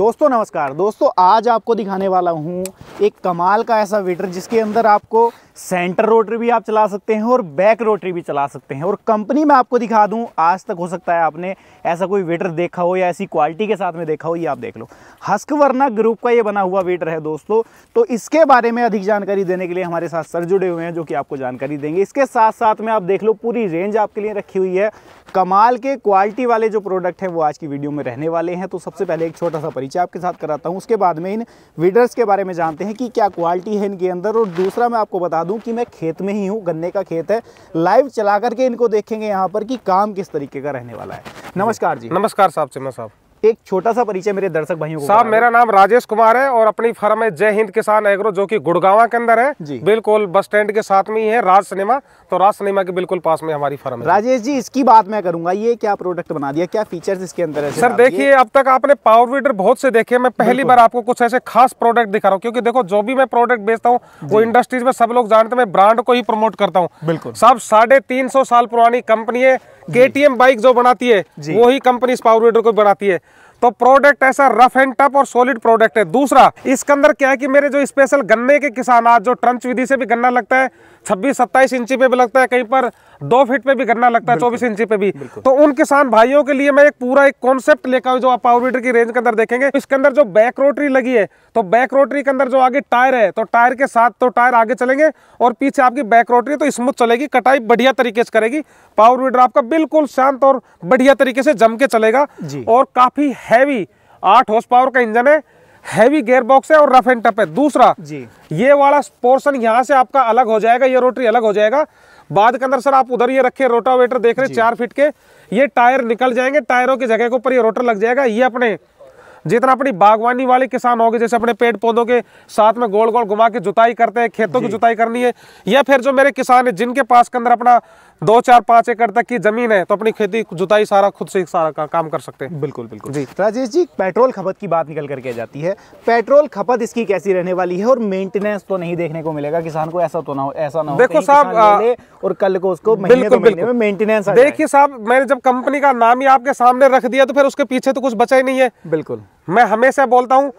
दोस्तों नमस्कार। दोस्तों आज आपको दिखाने वाला हूँ एक कमाल का ऐसा वेटर जिसके अंदर आपको सेंटर रोटरी भी आप चला सकते हैं और बैक रोटरी भी चला सकते हैं। और कंपनी में आपको दिखा दूँ, आज तक हो सकता है आपने ऐसा कोई वेटर देखा हो या ऐसी क्वालिटी के साथ में देखा हो, ये आप देख लो। हस्कवर्ना ग्रुप का ये बना हुआ वेटर है दोस्तों। तो इसके बारे में अधिक जानकारी देने के लिए हमारे साथ सर जुड़े हुए हैं जो कि आपको जानकारी देंगे। इसके साथ साथ में आप देख लो, पूरी रेंज आपके लिए रखी हुई है। कमाल के क्वालिटी वाले जो प्रोडक्ट है, वो आज की वीडियो में रहने वाले हैं। तो सबसे पहले एक छोटा सा परिचय आपके साथ कराता हूँ। उसके बाद में इन वीडर्स के बारे में जानते हैं। कि क्या क्वालिटी है इनके अंदर। और दूसरा मैं आपको बता दूँ कि मैं खेत में ही हूँ, गन्ने का खेत है। लाइव चला करके इनको देखेंगे यहाँ पर कि काम किस तरीके का रहने वाला है। नमस्कार जी। नमस्कार साहब, चिमा साहब। एक छोटा सा परिचय मेरे दर्शक भाइयों को साहब मेरा नाम राजेश कुमार है और अपनी फर्म है जय हिंद किसान एग्रो जो कि गुड़गावा के अंदर है। जी। बिल्कुल बस स्टैंड के साथ में ही है राज सिनेमा। तो राज सिनेमा के बिल्कुल पास में हमारी फर्म है। राजेश जी इसकी बात मैं करूँगा ये क्या प्रोडक्ट बना दिया क्या फीचर्स इसके अंदर है सर देखिए अब तक आपने पावर वीडर बहुत से देखे मैं पहली बार आपको कुछ ऐसे खास प्रोडक्ट दिखा रहा हूँ क्योंकि देखो जो भी मैं प्रोडक्ट बेचता हूँ वो इंडस्ट्रीज़ में सब लोग जानते मैं ब्रांड को ही प्रमोट करता हूँ। बिल्कुल। साहब साढ़े साल पुरानी कंपनी है के बाइक जो बनाती है। वही कंपनी इस पावर वीडर को बनाती है। तो प्रोडक्ट ऐसा रफ एंड टफ और सॉलिड प्रोडक्ट है। दूसरा इसके अंदर क्या है कि मेरे जो स्पेशल गन्ने के किसान आज जो ट्रंच विधि से भी गन्ना लगता है छब्बीस सत्ताईस इंची पे भी लगता है कहीं पर दो फीट पे भी गन्ना लगता है चौबीस इंची पे भी। तो उन किसान भाइयों के लिए मैं एक पूरा एक कॉन्सेप्ट लेकर जो आप पावर वीडर की रेंज के अंदर देखेंगे इसके अंदर जो बैक रोटरी लगी है तो बैक रोटरी के अंदर जो आगे टायर है तो टायर के साथ तो टायर आगे चलेंगे और पीछे आपकी बैक रोटरी तो स्मूथ चलेगी कटाई बढ़िया तरीके से करेगी। पावर वीडर आपका बिल्कुल शांत और बढ़िया तरीके से जम के चलेगा और काफ़ी हैवी आठ हॉर्स पावर का इंजन है हैवी गेयर बॉक्स है और रफ एंड टफ है। दूसरा जी। ये वाला पोर्शन यहाँ से आपका अलग हो जाएगा ये रोटरी अलग हो जाएगा। बाद के अंदर सर आप उधर ये रखे रोटावेटर देख रहे चार फीट के ये टायर निकल जाएँगे टायरों की जगह के ऊपर ये रोटर लग जाएगा। ये अपने जितना अपनी बागवानी वाले किसान होंगे जैसे अपने पेड़ पौधों के साथ में गोल गोल घुमा के जुताई करते हैं खेतों की जुताई करनी है या फिर जो मेरे किसान है जिनके पास के अंदर अपना दो चार पाँच एकड़ तक की ज़मीन है तो अपनी खेती जुताई सारा खुद से सारा का, काम कर सकते हैं। बिल्कुल बिल्कुल। जी। राजेश जी पेट्रोल खपत की बात निकल करके जाती है। पेट्रोल खपत इसकी कैसी रहने वाली है और मेंटेनेंस तो नहीं देखने को मिलेगा? किसान को ऐसा तो ना हो ऐसा ना हो देखो साहब, और कल को उसको बिल्कुल, बिल्कुल। मेंटेनेंस देखिए साहब मैंने जब कंपनी का नाम ही आपके सामने रख दिया तो फिर उसके पीछे तो कुछ बचा ही नहीं है। बिल्कुल। मैं हमेशा बोलता हूँ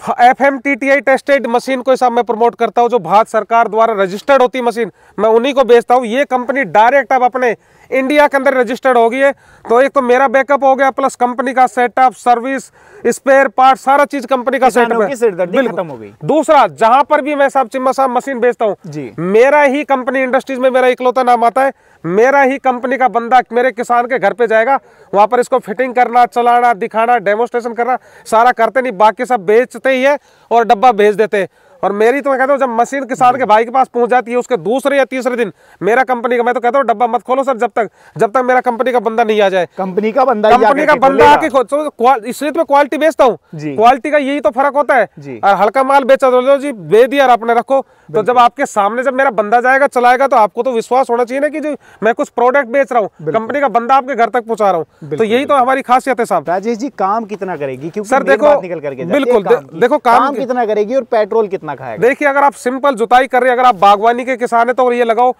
F M T T I tested machine को हिसाब मैं प्रमोट करता हूँ, जो भारत सरकार द्वारा रजिस्टर्ड होती मशीन। मैं उन्हीं को बेचता हूँ। ये कंपनी डायरेक्ट अब अपने इंडिया के अंदर रजिस्टर्ड होगी है। तो एक तो मेरा बैकअप हो गया प्लस कंपनी का सेटअप सर्विस स्पेयर पार्ट सारा चीज़ कंपनी का सेटअप सिरदर्दी बिल्कुल। खत्म हो गई। दूसरा जहाँ पर भी मैं साहब चिम्मा साहब मशीन बेचता हूँ मेरा ही कंपनी इंडस्ट्रीज़ में मेरा इकलौता नाम आता है। मेरा ही कंपनी का बंदा मेरे किसान के घर पे जाएगा वहाँ पर इसको फिटिंग करना चलाना दिखाना डेमोस्ट्रेशन करना सारा करते नहीं बाकी सब बेचते ही है और डब्बा भेज देते हैं। और मेरी तो मैं कहता हूँ जब मशीन किसान के भाई के पास पहुँच जाती है उसके दूसरे या तीसरे दिन मेरा कंपनी का मैं तो कहता हूँ डब्बा मत खोलो सर जब तक जब तक मेरा कंपनी का बंदा नहीं आ जाए। कंपनी का बंदा कंपनी का बंदा आके तो इसलिए तो मैं क्वालिटी बेचता हूँ। क्वालिटी का यही तो फ़र्क होता है। और हल्का माल बेचा दो जी दे दिया आपने रखो। तो जब आपके सामने जब मेरा बंदा जाएगा चलाएगा तो आपको तो विश्वास होना चाहिए ना कि जो मैं कुछ प्रोडक्ट बेच रहा हूँ कंपनी का बंदा आपके घर तक पहुँचा रहा हूँ। तो यही तो हमारी खासियत है साहब। राजेश जी काम कितना करेगी? क्योंकि सर, देखो, निकल करके बिल्कुल। देखो, काम कितना करेगी और पेट्रोल कितना खाएगा। देखिए, अगर आप सिंपल जुताई कर रहे हैं, अगर आप बागवानी के किसान है तो ये लगाओ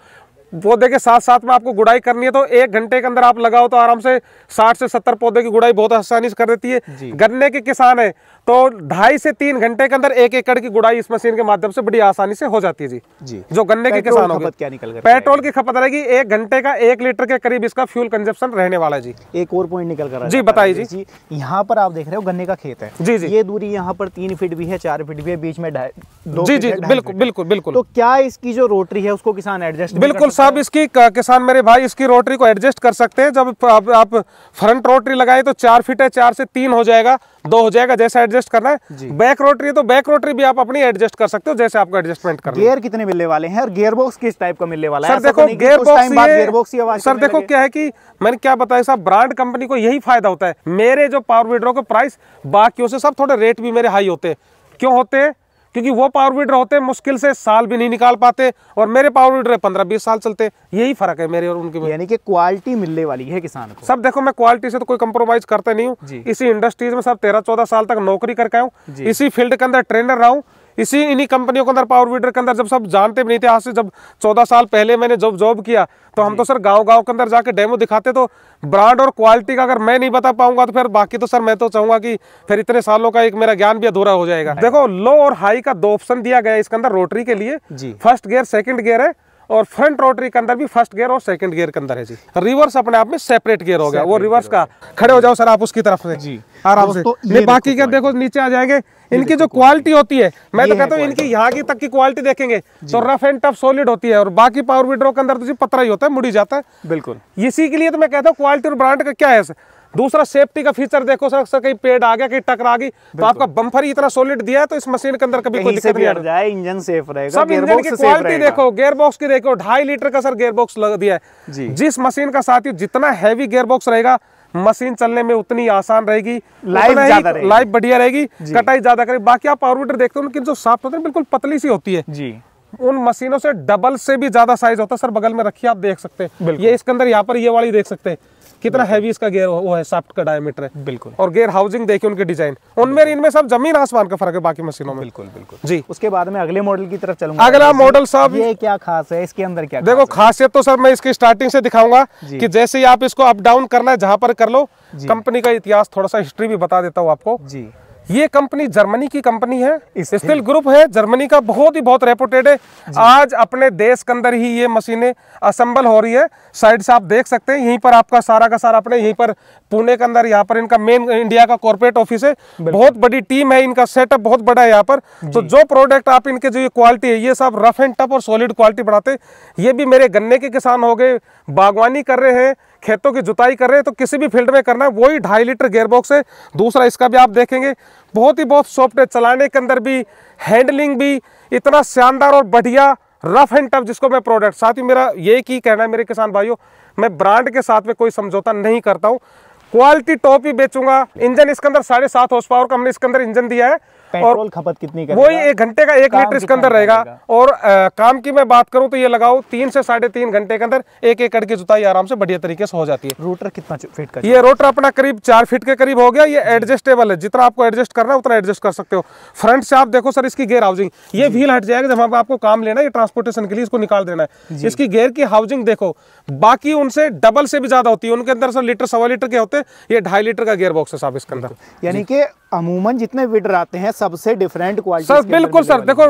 पौधे के साथ साथ में आपको गुड़ाई करनी है तो एक घंटे के अंदर आप लगाओ तो आराम से 60 से 70 पौधे की गुड़ाई बहुत आसानी से कर देती है। गन्ने के किसान है तो ढाई से तीन घंटे के अंदर एक एकड़ की गुड़ाई इस मशीन के माध्यम से बड़ी आसानी से हो जाती है जी। जी। जो गन्ने के किसान हो क्या निकल पेट्रोल की खपत रहेगी एक घंटे का एक लीटर के करीब इसका फ्यूल कंजप्शन रहने वाला है जी। एक और पॉइंट निकल कर जी, बताइए जी। यहाँ पर आप देख रहे हो गन्ने का खेत है। जी, जी। ये दूरी यहाँ पर तीन फीट भी है चार फीट भी है बीच में जी जी बिल्कुल बिल्कुल बिल्कुल। तो क्या इसकी जो रोटरी है उसको किसान एडजस्ट बिल्कुल साहब इसकी किसान मेरे भाई इसकी रोटरी को एडजस्ट कर सकते हैं। जब आप, आप फ्रंट रोटरी लगाए तो चार फीट है चार से तीन हो जाएगा दो हो जाएगा जैसा एडजस्ट करना है। बैक रोटरी है तो बैक रोटरी भी आप अपनी एडजस्ट कर सकते हो जैसे आपको एडजस्टमेंट करना गियर कितने मिलने वाले हैं और गियर बॉक्स किस टाइप का मिलने वाला है? सर तो देखो गेयर बॉक्स गियर बॉक्स की आवाज़ सर देखो क्या है कि मैंने क्या बताया साहब ब्रांड कंपनी को यही फ़ायदा होता है। मेरे जो पावर विडरों के प्राइस बाकियों से सब थोड़े रेट भी मेरे हाई होते हैं। क्यों होते हैं? क्योंकि वो पावर वीडर होते हैं मुश्किल से साल भी नहीं निकाल पाते और मेरे पावर वीडर पंद्रह बीस साल चलते यही फ़र्क है मेरे और उनके में यानी कि क्वालिटी मिलने वाली है किसान को। सब देखो मैं क्वालिटी से तो कोई कंप्रोमाइज करते नहीं हूँ। इसी इंडस्ट्रीज़ में सब तेरह चौदह साल तक नौकरी करके आऊँ इसी फ़ील्ड के अंदर ट्रेनर रहा हूँ। इसी इन्हीं कंपनियों के अंदर पावर वीडर के अंदर जब सब जानते भी नहीं थे आज से जब चौदह साल पहले मैंने जब जॉब किया तो हम तो सर गाँव गाँव के अंदर जाके डेमो दिखाते तो ब्रांड और क्वालिटी का अगर मैं नहीं बता पाऊँगा तो फिर बाकी तो सर मैं तो चाहूँगा कि फिर इतने सालों का एक मेरा ज्ञान भी अधूरा हो जाएगा। देखो लो और हाई का दो ऑप्शन दिया गया इसके अंदर रोटरी के लिए। जी। फ़र्स्ट गेयर सेकंड गेयर है। और फ्रंट रोटरी के अंदर भी फ़र्स्ट गियर और सेकंड गियर के अंदर है जी। रिवर्स अपने आप में सेपरेट गियर हो गया वो रिवर्स का खड़े हो जाओ सर आप उसकी तरफ़ से जी। आराम से। ये बाकी क्या देखो नीचे आ जाएँगे। इनकी जो क्वालिटी होती है मैं तो कहता हूँ इनकी यहाँ की तक की क्वालिटी देखेंगे तो रफ एंड टफ सॉलिड होती है और बाकी पावर विड्रो के अंदर तो जी पतरा ही होता है मुड़ी जाता है। बिल्कुल। इसी के लिए तो मैं कहता हूँ क्वालिटी और ब्रांड का क्या है? दूसरा सेफ्टी का फीचर देखो सर सर कहीं पेड़ आ गया कहीं टकरा गई तो आपका बम्फर ही इतना सॉलिड दिया है तो इस मशीन के अंदर कभी कोई दिक्कत नहीं जाए इंजन सेफ़ रहेगा सब इंजन की क्वालिटी देखो गियर बॉक्स की देखो ढाई लीटर का सर गियर बॉक्स लग दिया है। जिस मशीन का साथ ही जितना हैवी गियर बॉक्स रहेगा मशीन चलने में उतनी आसान रहेगी लाइफ ज़्यादा रहेगी। लाइफ बढ़िया रहेगी कटाई ज़्यादा करेगी। बाकी आप पावर देखते हो उनकी जो साफ्ट होते हैं बिल्कुल पतली सी होती है। जी। उन मशीनों से डबल से भी ज़्यादा साइज़ होता है। सर बगल में रखिए आप देख सकते हैं। ये इसके अंदर यहाँ पर ये वाली देख सकते हैं। कितना हैवी इसका गेयर वो है साफ्ट का डायमीटर है। बिल्कुल। और गेयर हाउसिंग देखिए उनके डिज़ाइन उनमें इनमें सब ज़मीन आसमान का फ़र्क है बाकी मशीनों में। बिल्कुल बिल्कुल। जी। उसके बाद में अगले मॉडल की तरफ़ चलूँगा। अगला मॉडल साहब ये क्या खास है? इसके अंदर क्या देखो खासियत तो सर मैं इसकी स्टार्टिंग से दिखाऊँगा की कि जैसे ही आप इसको अप डाउन करना है जहाँ पर कर लो कंपनी का इतिहास थोड़ा सा हिस्ट्री भी बता देता हूँ आपको। जी। ये कंपनी जर्मनी की कंपनी है। स्टील। ग्रुप है। जर्मनी का बहुत ही बहुत रेपुटेड है। आज अपने देश के अंदर ही ये मशीनें असेंबल हो रही है। साइड से आप देख सकते हैं यहीं पर आपका सारा का सारा अपने यहीं पर पुणे के अंदर यहाँ पर इनका मेन इंडिया का कॉर्पोरेट ऑफ़िस है। बहुत बड़ी टीम है इनका सेटअप बहुत बड़ा है यहाँ पर। तो जो प्रोडक्ट आप इनके जो ये क्वालिटी है ये सब रफ एंड टफ और सॉलिड क्वालिटी बढ़ाते ये भी मेरे गन्ने के किसान हो गए बागवानी कर रहे हैं। खेतों की जुताई कर रहे हैं तो किसी भी फ़ील्ड में करना है, वही ढाई लीटर गेयर बॉक्स है। दूसरा इसका भी आप देखेंगे, बहुत ही बहुत सॉफ्ट है, चलाने के अंदर भी हैंडलिंग भी, इतना शानदार और बढ़िया रफ एंड टफ जिसको मैं प्रोडक्ट साथ ही मेरा ये की कहना है, मेरे किसान भाइयों, मैं ब्रांड के साथ में कोई समझौता नहीं करता हूँ। क्वालिटी टॉप ही बेचूँगा इंजन इसके अंदर साढ़े सात हॉर्स पावर का हमने इसके अंदर इंजन दिया है। पेट्रोल खपत कितनी करेगा? वही एक घंटे का एक लीटर इसके अंदर रहेगा। और अ, काम की मैं बात करूँ तो ये लगाओ तीन से साढ़े तीन घंटे के अंदर एक एकड़ की जुताई आराम से बढ़िया तरीके से हो जाती है। रूटर कितना फिट कर ये रोटर अपना करीब चार फीट के करीब हो गया ये एडजस्टेबल है। जितना आपको एडजस्ट करना है उतना एडजस्ट कर सकते हो। फ्रंट से आप देखो सर इसकी गेयर हाउसिंग ये व्हील हट जाएगा जब आपको काम लेना है ट्रांसपोर्टेशन के लिए इसको निकाल देना है। इसकी गेयर की हाउसिंग देखो बाकी उनसे डबल से भी ज़्यादा होती है। उनके अंदर सर लीटर सवा लीटर के होते हैं। ये ढाई लीटर का गेयर बॉक्स है साहब इसके अंदर। यानी कि अमूमन जितने विडर आते हैं सबसे डिफरेंट क्वालिटी सर बिल्कुल सर। देखो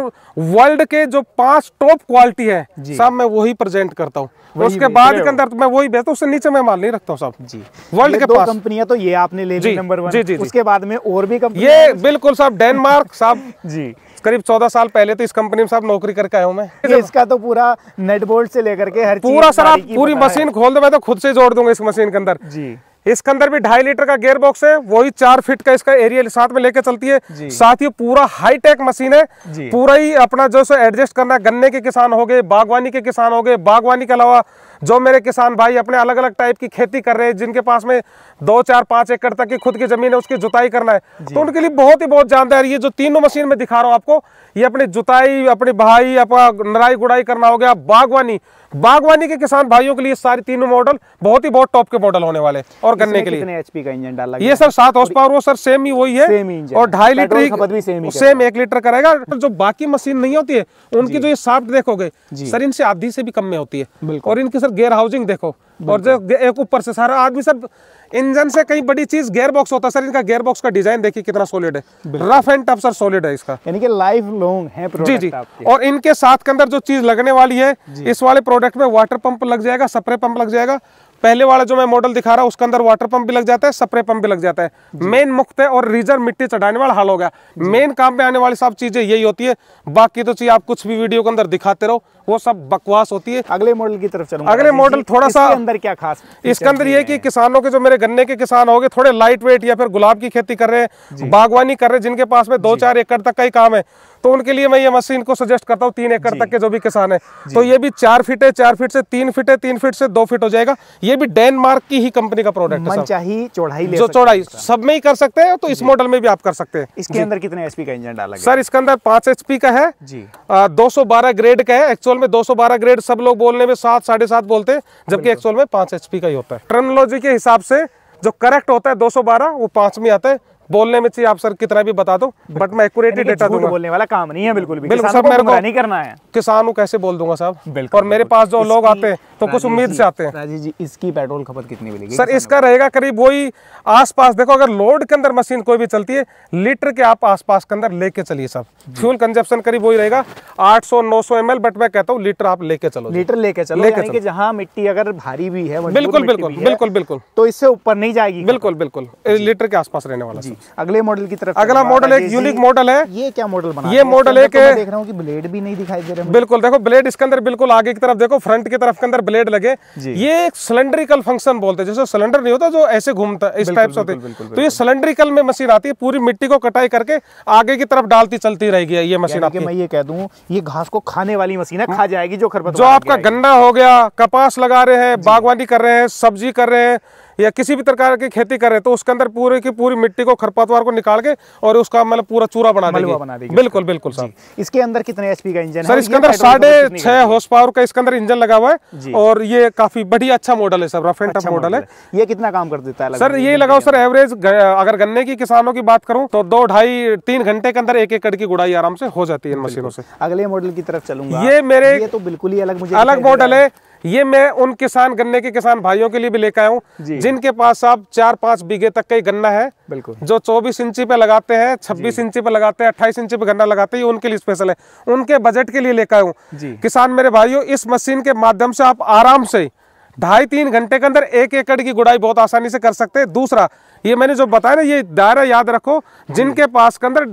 वर्ल्ड के जो पाँच टॉप क्वालिटी है जी। साहब मैं वही प्रेजेंट करता हूँ। उसके बाद के अंदर तो मैं वही बेचता हूँ उससे नीचे मैं माल नहीं रखता हूँ साहब। जी। वर्ल्ड के दो पास। कंपनियाँ तो ये आपने ले ली नंबर वन जी, जी। उसके बाद में और भी कंपनी ये बिल्कुल साहब डेनमार्क साहब। जी। करीब चौदह साल पहले तो इस कंपनी में साहब नौकरी करके आया हूँ मैं। ये इसका तो पूरा नेट बोल्ट से लेकर के हर पूरा सर आप पूरी मशीन खोल दो मैं तो खुद से जोड़ दूँगा इस मशीन के अंदर। जी। इसके अंदर भी ढाई लीटर का गेयर बॉक्स है वही चार फीट का इसका एरिया साथ में लेके चलती है। साथ ही पूरा हाई टेक मशीन है पूरा ही अपना जो सो एडजस्ट करना है गन्ने के किसान हो गए बागवानी के किसान हो गए। बागवानी के अलावा जो मेरे किसान भाई अपने अलग अलग टाइप की खेती कर रहे हैं जिनके पास में दो चार पाँच एकड़ तक की खुद की ज़मीन है उसकी जुताई करना है। तो उनके लिए बहुत ही बहुत जानदार ये जो तीनों मशीन में दिखा रहा हूँ आपको ये अपनी जुताई अपनी बहाई अपना नराई गुड़ाई करना हो गया बागवानी बागवानी के किसान भाइयों के लिए सारे तीनों मॉडल बहुत ही बहुत टॉप के मॉडल होने वाले और गन्ने के लिए। एचपी का इंजन डाला ये सर सात हॉर्स पावर वो सर सेम ही वही है। सेम इंजन और ढाई लीटर ही सेम एक लीटर करेगा जो बाकी मशीन नहीं होती है उनकी जो। ये साफ्ट देखोगे सर इनसे आधी से भी कम में होती है। और इनकी सर गेयर हाउसिंग देखो और जो एक ऊपर से सारा आदमी सर इंजन से कहीं बड़ी चीज़ गेयर बॉक्स होता है सर इनका गेयर बॉक्स का डिज़ाइन देखिए कितना सॉलिड है। Rough and tough sir solid है इसका। यानी कि लाइफ लॉन्ग है जी प्रोडक्ट जी। आपके। और इनके साथ के अंदर जो चीज़ लगने वाली है इस वाले प्रोडक्ट में वाटर पंप लग जाएगा स्प्रे पंप लग जाएगा। पहले वाला जो मैं मॉडल दिखा रहा हूँ उसके अंदर वाटर पंप भी लग जाता है स्प्रे पंप भी लग जाता है। मेन मुक्त है और रीजर मिट्टी चढ़ाने वाला हल हो गया। मेन काम पे आने वाली सब चीज़ें यही होती है। बाकी तो चीज़ आप कुछ भी वीडियो के अंदर दिखाते रहो। वो सब बकवास होती है। अगले मॉडल की तरफ़ चलूँगा। अगले मॉडल थोड़ा सा- इसके अंदर क्या खास इसके अंदर ये कि किसानों के जो मेरे गन्ने के किसान हो गए थोड़े लाइट वेट या फिर गुलाब की खेती कर रहे हैं बागवानी कर रहे हैं जिनके पास में दो चार एकड़ तक का ही काम है तो उनके लिए मैं ये मशीन को सजेस्ट करता हूँ तीन एकड़ तक के जो भी किसान है। तो ये भी चार फीट है चार फीट से तीन फीट है तीन फीट से दो फीट हो जाएगा। ये भी डेनमार्क की ही कंपनी का प्रोडक्ट है चाहिए चौड़ाई जो चौड़ाई सब में ही कर सकते हैं तो इस मॉडल में भी आप कर सकते हैं। इसके अंदर कितने एचपी का इंजन डाला सर इसके अंदर पाँच एचपी का है जी। दो सौ ग्रेड का है एक्चुअल में 212 ग्रेड सब लोग बोलने में सात साढ़े सात बोलते हैं जबकि एक्सोल में पाँच एचपी का ही होता है। टर्मोलॉजी के हिसाब से जो करेक्ट होता है 212 वो पाँच में आता है। बोलने में चाहिए आप सर कितना भी बता दो बट मैं एक्यूरेट कि डेटा दूँगा। बोलने वाला काम नहीं है बिल्कुल भी। बिल्कुल, सब मेरे को- नहीं करना है। किसान हूँ कैसे बोल दूँगा साहब। बिल्कुल, और मेरे पास जो लोग आते हैं तो कुछ उम्मीद से आते हैं। राजेश जी इसकी पेट्रोल खपत कितनी मिलेगी? सर इसका रहेगा करीब वही आसपास देखो अगर लोड के अंदर मशीन कोई भी चलती है लीटर के आप आसपास के अंदर लेके चलिए सब फ्यूल कंजप्शन करीब वही रहेगा 800 900 ml बट मैं कहता हूँ लीटर आप लेके चलो लीटर लेके चलो लेके कि जहाँ मिट्टी अगर भारी भी है बिल्कुल बिल्कुल बिल्कुल बिल्कुल। तो इससे ऊपर नहीं जाएगी। बिल्कुल बिल्कुल। लीटर के आसपास रहने वाला जी अगले मॉडल की तरफ़ अगला। मॉडल एक यूनिक मॉडल है। ये क्या मॉडल बना ये मॉडल एक- तो देख रहा हूँ कि ब्लेड भी नहीं दिखाई दे रहे। बिल्कुल देखो ब्लेड इसके अंदर बिल्कुल आगे की तरफ़ देखो फ्रंट की तरफ़ के अंदर ब्लेड लगे। ये एक सिलेंड्रिकल फ़ंक्शन बोलते हैं जैसे सिलेंडर नहीं होता जो ऐसे घूमता इस टाइप से होते। तो ये सिलेंड्रिकल में मशीन आती है पूरी मिट्टी को कटाई करके आगे की तरफ़ डालती चलती रहेगी ये मशीन आपकी। मैं ये कह दूँ ये घास को खाने वाली मशीन है खा जाएगी जो खरपतवार जो आपका गन्ना हो गया कपास लगा रहे हैं बागवानी कर रहे हैं सब्ज़ी कर रहे हैं या किसी भी प्रकार की खेती कर रहे तो उसके अंदर पूरे की पूरी मिट्टी को खरपतवार को निकाल के और उसका मतलब पूरा चूरा बना बना देगी। बिल्कुल बिल्कुल सर। इसके अंदर कितने एचपी का इंजन सर इसके अंदर साढ़े छह हॉर्स पावर का इसके अंदर इंजन लगा हुआ है और ये काफ़ी बढ़िया अच्छा मॉडल है sir rough and tough model है। ये कितना काम कर देता है सर ये लगाओ सर एवरेज अगर गन्ने की किसानों की बात करूँ तो दो ढाई तीन घंटे के अंदर एक एकड़ की गुड़ाई आराम से हो जाती है इन मशीनों से। अगले मॉडल की तरफ़ चलूँगा। ये मेरे- ये तो बिल्कुल ही अलग मुझे अलग मॉडल है। ये मैं उन किसान गन्ने के किसान भाइयों के लिए भी लेकर आया हूँ जिनके पास आप चार पाँच बीघे तक का ही गन्ना है बिल्कुल। जो 24 इंची पे लगाते हैं 26 इंची पे लगाते हैं 28 इंची पे गन्ना लगाते हैं ये उनके लिए स्पेशल है। उनके बजट के लिए लेकर आया हूँ। किसान मेरे भाइयों इस मशीन के माध्यम से आप आराम से ढाई तीन घंटे के अंदर एक एकड़ की गुड़ाई बहुत आसानी से कर सकते हैं। दूसरा ये मैंने जो बताया ना ये दायरा याद रखो जिनके पास के अंदर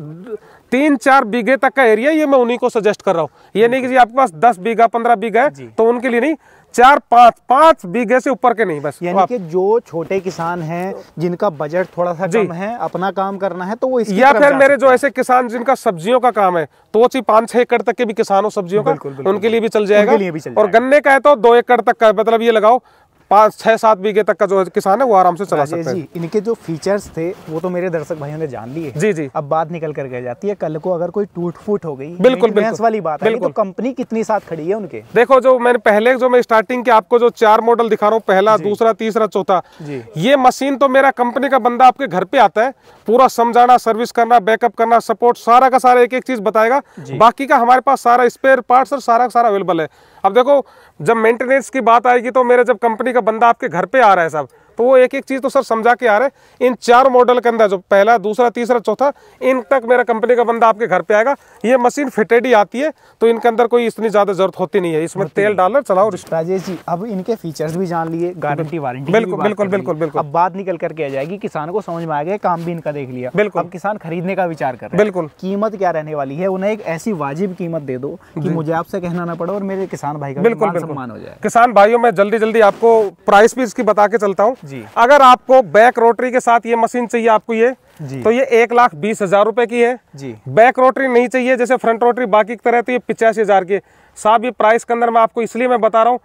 तीन चार बीघे तक का एरिया ये मैं उन्हीं को सजेस्ट कर रहा हूँ। ये नहीं कि जी आपके पास दस बीघा पंद्रह बीघा है तो उनके लिए नहीं चार पाँच पाँच बीघे से ऊपर के नहीं बस। यानी कि जो छोटे किसान हैं जिनका बजट थोड़ा सा। कम है अपना काम करना है तो वो या फिर मेरे जो ऐसे किसान जिनका सब्जियों का काम है तो वो चाहिए पाँच छह एकड़ तक के भी किसानों सब्जियों का उनके लिए भी चल जाएगा। और गन्ने का है तो दो एकड़ तक का मतलब ये लगाओ पाँच छह सात बीघे तक का जो किसान है वो आराम से चला सकते हैं। जी इनके जो फीचर्स थे वो तो मेरे दर्शक भाइयों ने जान लिए। जी जी। अब बात निकल कर रह जाती है कल को अगर कोई टूट फूट हो गई बिल्कुल, बिल्कुल, वाली बात है तो कंपनी कितनी साथ खड़ी है उनके? देखो जो मैंने पहले जो मैं स्टार्टिंग के आपको जो चार मॉडल दिखा रहा हूँ पहला दूसरा तीसरा चौथा ये मशीन तो मेरा कंपनी का बंदा आपके घर पे आता है पूरा समझाना सर्विस करना बैकअप करना सपोर्ट सारा का सारा एक एक चीज़ बताएगा। बाकी का हमारे पास सारा स्पेयर पार्ट्स और सारा का सारा अवेलेबल है। अब देखो जब मेंटेनेंस की बात आएगी तो मेरे जब कंपनी का बंदा आपके घर पे आ रहा है साहब तो वो एक एक चीज़ तो सर समझा के आ रहे हैं। इन चार मॉडल के अंदर जो पहला दूसरा तीसरा चौथा इन तक मेरा कंपनी का बंदा आपके घर पे आएगा। ये मशीन फिटेड ही आती है तो इनके अंदर कोई इतनी ज़्यादा ज़रूरत होती नहीं है। इसमें तेल डालर चलाओ। राजेश जी अब इनके फीचर्स भी जान लिए गारंटी वारंटी बिल्कुल, बिल्कुल, बिल्कुल, बिल्कुल। अब बात निकल करके आ जाएगी किसान को समझ में आ गया काम भी इनका देख लिया। बिल्कुल। अब किसान खरीदने का विचार कर बिल्कुल। कीमत क्या रहने वाली है? उन्हें एक ऐसी वाजिब कीमत दे दो कि मुझे आपसे कहना ना पड़े और मेरे किसान भाई का बिल्कुल मान सम्मान हो जाए। किसान भाइयों में जल्दी जल्दी आपको प्राइस भी इसकी बता के चलता हूँ। जी। अगर आपको बैक रोटरी के साथ ये मशीन चाहिए आपको ये जी। तो ये एक लाख बीस हज़ार रुपए की है। जी। बैक रोटरी नहीं चाहिए जैसे फ्रंट रोटरी बाकी की तरह तो ये पिचासी हज़ार की है। साहब ये प्राइस के अंदर मैं आपको इसलिए मैं बता रहा हूँ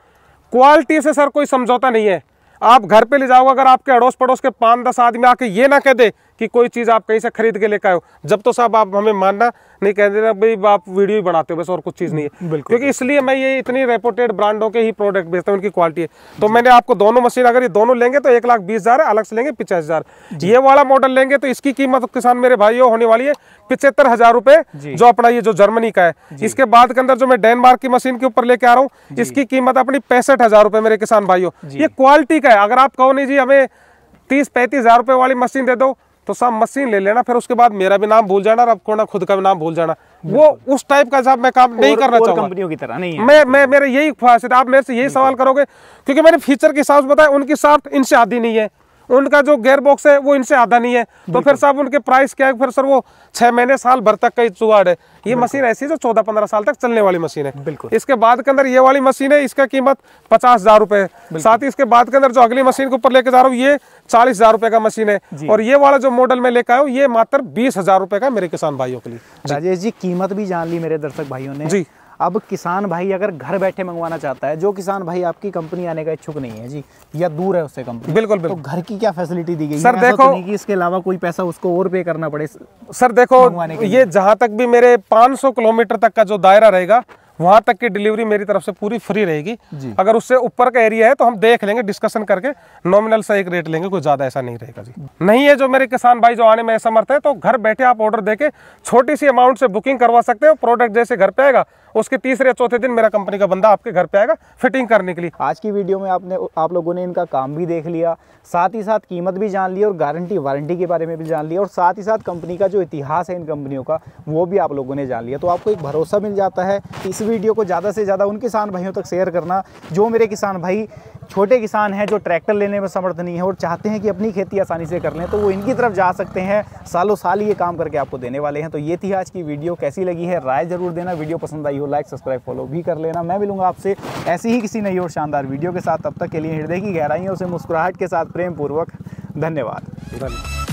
क्वालिटी से सर कोई समझौता नहीं है। आप घर पे ले जाओगे अगर आपके अड़ोस पड़ोस के पाँच दस आदमी आके ये ना कह दे कि कोई चीज़ आप कहीं से खरीद के लेकर हो। जब तो साहब आप हमें मानना नहीं कहते देना भाई आप वीडियो ही बनाते हो बस और कुछ चीज़ नहीं है। बिल्कुल। क्योंकि इसलिए मैं ये इतनी रेपुटेड ब्रांडों के ही प्रोडक्ट बेचता हूँ उनकी क्वालिटी है। तो मैंने आपको दोनों मशीन अगर ये दोनों लेंगे तो एक लाख बीस हज़ार अलग से लेंगे पचास हज़ार। ये वाला मॉडल लेंगे तो इसकी कीमत किसान मेरे भाइयों होने वाली है पिछहत्तर हज़ार रुपए जी। अपना ये जो जर्मनी का है। इसके बाद के अंदर जो मैं डेनमार्क की मशीन के ऊपर लेके आ रहा हूँ इसकी कीमत अपनी पैंसठ हज़ार रुपए मेरे किसान भाइयों। ये क्वालिटी का है। अगर आप कहो नहीं जी हमें तीस पैंतीस हज़ार रुपए वाली मशीन दे दो तो सब मशीन ले लेना फिर उसके बाद मेरा भी नाम भूल जाना और आपको ना खुद का भी नाम भूल जाना। वो उस टाइप का साहब मैं काम नहीं करना चाहूँगा। कंपनियों की तरह नहीं है। मैं मैं मेरे यही ख्वाहिश है आप मेरे से यही सवाल करोगे क्योंकि मैंने फीचर के हिसाब से बताया उनकी साफ्ट इनसे आदि नहीं है। उनका जो गेयर बॉक्स है वो इनसे आधा नहीं है। तो फिर साहब उनके प्राइस क्या है? फिर सर वो छह महीने साल भर तक का जुगाड़ है। ये मशीन ऐसी है जो चौदह पंद्रह साल तक चलने वाली मशीन है। बिल्कुल। इसके बाद के अंदर ये वाली मशीन है इसका कीमत पचास हज़ार रुपए है। साथ ही इसके बाद के अंदर जो अगली मशीन के ऊपर लेके जा रहा हूँ ये चालीस हज़ार रुपए का मशीन है। और ये वाला जो मॉडल में लेकर आया हूँ ये मात्र बीस हज़ार रुपए का मेरे किसान भाइयों के लिए। राजेश जी कीमत भी जान ली मेरे दर्शक भाइयों ने। जी। अब किसान भाई अगर घर बैठे मंगवाना चाहता है जो किसान भाई आपकी कंपनी आने का इच्छुक नहीं है जी या दूर है उससे कंपनी बिल्कुल बिल्कुल। तो घर की क्या फैसिलिटी दी गई? सर, देखो तो देखो- कि इसके अलावा कोई पैसा उसको और पे करना पड़े सर देखो ये जहाँ तक भी मेरे 500 किलोमीटर तक का जो दायरा रहेगा वहाँ तक की डिलीवरी मेरी तरफ़ से पूरी फ्री रहेगी। अगर उससे ऊपर का एरिया है तो हम देख लेंगे डिस्कशन करके नॉमिनल सा एक रेट लेंगे कोई ज़्यादा ऐसा नहीं रहेगा जी। नहीं है जो मेरे किसान भाई जो आने में असमर्थ है तो घर बैठे आप ऑर्डर देके छोटी सी अमाउंट से बुकिंग करवा सकते हो प्रोडक्ट जैसे घर पे आएगा उसके तीसरे या चौथे दिन मेरा कंपनी का बंदा आपके घर पे आएगा फिटिंग करने के लिए। आज की वीडियो में आपने आप लोगों ने इनका काम भी देख लिया साथ ही साथ कीमत भी जान ली और गारंटी वारंटी के बारे में भी जान लिया और साथ ही साथ कंपनी का जो इतिहास है इन कंपनियों का वो भी आप लोगों ने जान लिया। तो आपको एक भरोसा मिल जाता है इस वीडियो को ज़्यादा से ज़्यादा उन किसान भाइयों तक शेयर करना, जो मेरे किसान भाई, छोटे किसान हैं, जो ट्रैक्टर लेने में समर्थ नहीं है और चाहते हैं कि अपनी खेती आसानी से कर लें तो वो इनकी तरफ़ जा सकते हैं। सालों साल ये काम करके आपको देने वाले हैं। तो ये थी आज की वीडियो, कैसी लगी है, राय ज़रूर देना। वीडियो पसंद आई हो लाइक सब्सक्राइब फॉलो भी कर लेना। मैं मिलूँगा आपसे ऐसी ही किसी नई और शानदार वीडियो के साथ। तब तक के लिए हृदय की गहराइयों से मुस्कुराहट के साथ प्रेम पूर्वक, धन्यवाद। धन्यवाद।